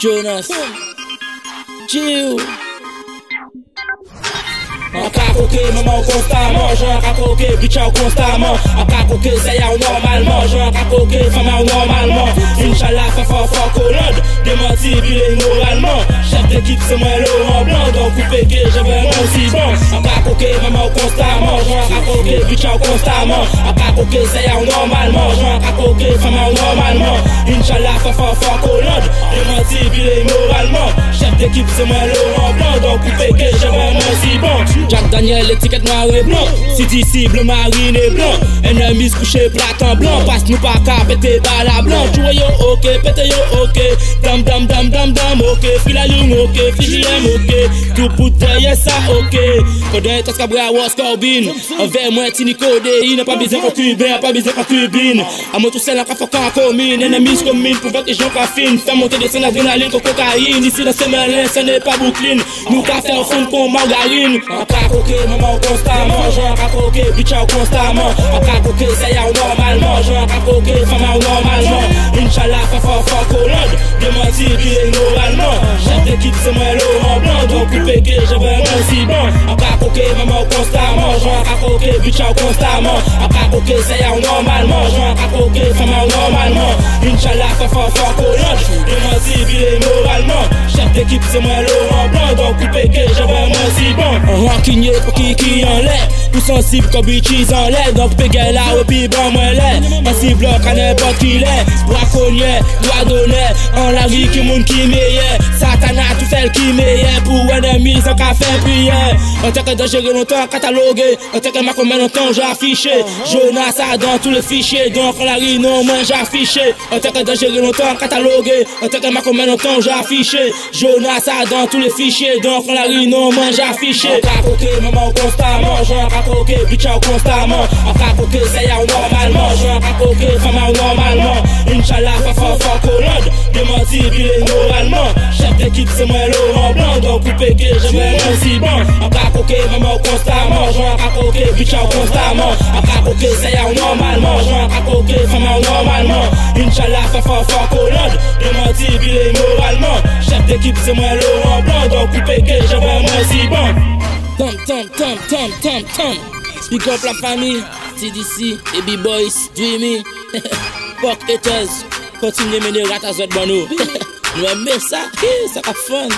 Jonas. Jill. An ka koke maman konstanman Jan ka koke bitchan konstanman An ka koke zeya ou normalman Jan ka koke fama ou normalman Inshallah fa fa fa kolod Demanti bile moralman Chef d'équipe c'est moi le en blanc. Donc coupe que je veux mon si bon. An ka koke maman konstaman Jan ka koke bitchaw konstaman An ka koke zeya ou normalman Jan ka koke fama ou normalman Inshallah fa fa fa kolod Demanti bile moralman Chef d'équipe c'est moi le en blanc. Donc coupe que je veux mon si bon. Jack Daniel, étiquette noir et blanc. CDC, bleu marine et blanc. Ennemi couché, plaque en blanc. Pas qu'à péter par la blanc. Jouez yo, ok, pété yo, ok. Dam, dam, dam, dam, dam, ok. Fila young, ok. Fijiem, ok. Tout derrière ça, ok. On est cabra, was corbin. Envers moi, tini codéine. Pas besoin qu'on cubain, pas besoin qu'on cubine. À moi tout seul, en café, en commune. Ennemi commune pour voir que les gens fine. Faire monter des scènes adrénaline, cocaïne. Ici, dans ces malins, ce n'est pas Brooklyn. Nous, café en fond, comme margarine. Ka koke maman konstaman Jan ka koke bitchaw konstaman A ka koke zeya ou normalman Jan ka koke fama ou normalman Inshallah fa fa fa kolod Demanti bile moralman Chef d'équipe c'est moi le en blanc. Donc coupe que je veux mon si bon A ka koke maman konstaman Jan ka koke bitchaw konstaman A ka koke zeya ou normalman Jan ka koke fama ou normalman Inshallah fa fa fa kolod Demanti bile moralman Chef d'équipe c'est moi en blanc. Donc coupe que veux mon si bon Rancunier pour qui qui en l'air Tout sensible comme bitches en l'air. Donc pégué là au bon moi l'air. Massive bloc à n'importe qui l'est Braconnier, doigt d'honneur En la vie qui monde qui meilleur Satana tout celle qui meilleur Pour ennemi sans faire prière. En tant que dangereux longtemps catalogué que ma combien longtemps j'ai affiché. Jonas ça dans tous les fichiers. Donc la rue non moi j'ai affiché. En tant que dangereux longtemps catalogué. En tant que ma combien longtemps j'ai affiché. Jonas ça dans tous les fichiers. Donc la rue non moi j'ai affiché. Koke maman constamment. Jan ka koke bitchaw constamment. A ka koke zeya ou normalement. Koke fama ou normalement Inch'Allah fa fa fa kolod Demanti bile moralement Chef d'équipe c'est moi en blanc. Donc coupe que je vais mon A ka koke maman constamment. Jan ka koke bitchaw constamment. A ka koke zeya ou normalement. Jan ka koke fama ou normalement. Inch'Allah fa fa fa kolod Demanti bile moralement Chef d'équipe c'est moi en blanc. Donc coupe que je vais mon bon. Tom, tom, tom, tom, tom, tom. Big up la famille, CDC, et B-Boys, Dreamy, Pok etez, kontinye mene rata zot banou. Nou eme sa, he, sa ka fon.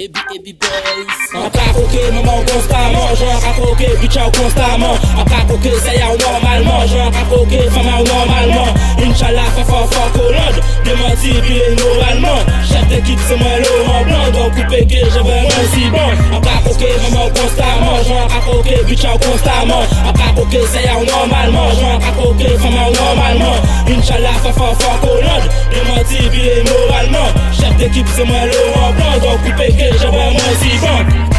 Ebi, ebi boys. An pa koke, maman konstanman. Jan ka koke, bitcha ou konstanman. An pa koke, saya ou normalman. Jan ka koke, fama ou normalman. Inchallah, fa fa fa kolod. Demanti, biye normalman. Chef de kip, seman lo. Donc coupe que je veux mon si bon. A koke maman constamment, Jan ka koke bitchaw constamment. A zeya ou normalement, koke fama ou normalement. Inch'Allah fa fa fa kolod, demanti bile moralement. Chef d'équipe c'est moi en blanc, donc coupe que je veux mon si bon.